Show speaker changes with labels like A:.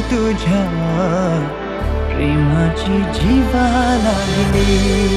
A: माझ्या प्रेमाची जीवा लागली